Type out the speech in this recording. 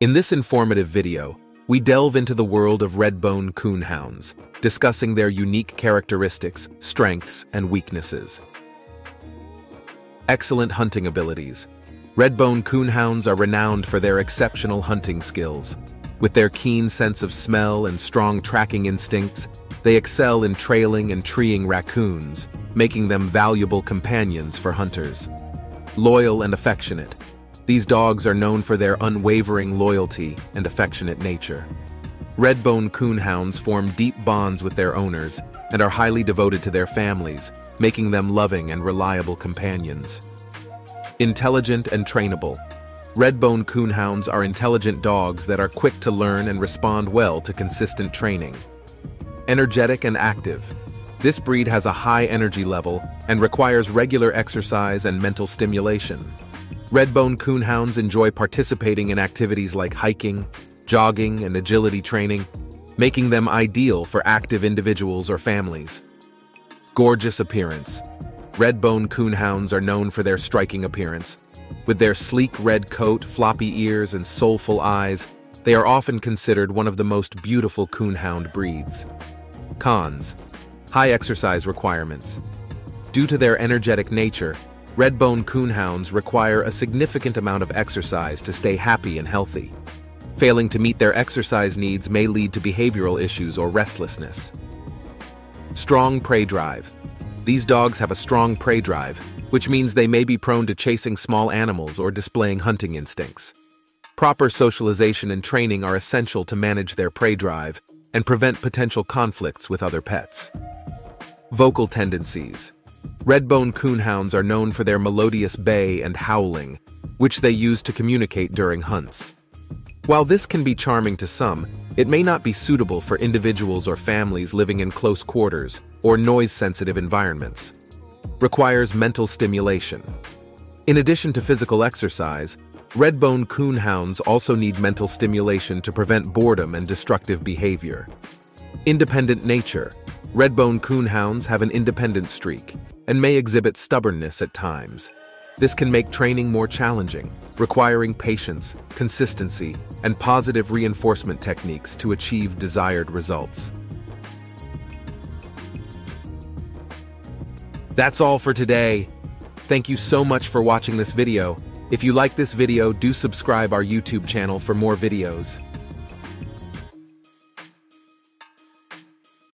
In this informative video, we delve into the world of red-bone coonhounds, discussing their unique characteristics, strengths, and weaknesses. Excellent hunting abilities. Red-bone coonhounds are renowned for their exceptional hunting skills. With their keen sense of smell and strong tracking instincts, they excel in trailing and treeing raccoons, making them valuable companions for hunters. Loyal and affectionate, these dogs are known for their unwavering loyalty and affectionate nature. Redbone coonhounds form deep bonds with their owners and are highly devoted to their families, making them loving and reliable companions. Intelligent and trainable. Redbone coonhounds are intelligent dogs that are quick to learn and respond well to consistent training. Energetic and active. This breed has a high energy level and requires regular exercise and mental stimulation. Red-bone coonhounds enjoy participating in activities like hiking, jogging, and agility training, making them ideal for active individuals or families. Gorgeous appearance. Red-bone coonhounds are known for their striking appearance. With their sleek red coat, floppy ears, and soulful eyes, they are often considered one of the most beautiful coonhound breeds. Cons. High exercise requirements. Due to their energetic nature, red-bone coonhounds require a significant amount of exercise to stay happy and healthy. Failing to meet their exercise needs may lead to behavioral issues or restlessness. Strong prey drive. These dogs have a strong prey drive, which means they may be prone to chasing small animals or displaying hunting instincts. Proper socialization and training are essential to manage their prey drive and prevent potential conflicts with other pets. Vocal tendencies. Red-bone coonhounds are known for their melodious bay and howling, which they use to communicate during hunts. While this can be charming to some, it may not be suitable for individuals or families living in close quarters or noise-sensitive environments. Requires mental stimulation. In addition to physical exercise, red-bone coonhounds also need mental stimulation to prevent boredom and destructive behavior. Independent nature. Red-bone coonhounds have an independent streak and may exhibit stubbornness at times. This can make training more challenging, requiring patience, consistency, and positive reinforcement techniques to achieve desired results. That's all for today. Thank you so much for watching this video. If you like this video, do subscribe our YouTube channel for more videos.